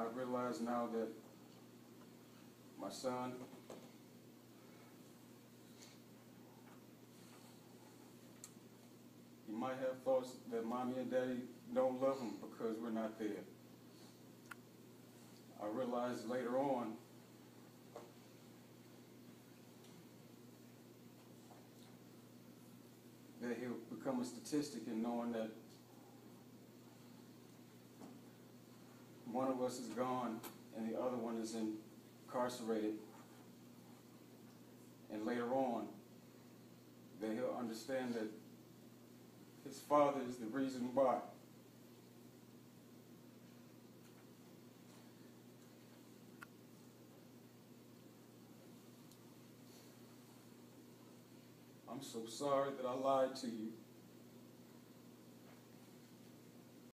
I realize now that my son he might have thoughts that mommy and daddy don't love him because we're not there. I realized later on that he'll become a statistic in knowing that one of us is gone and the other one is incarcerated. And later on, that he'll understand that his father is the reason why. I'm so sorry that I lied to you.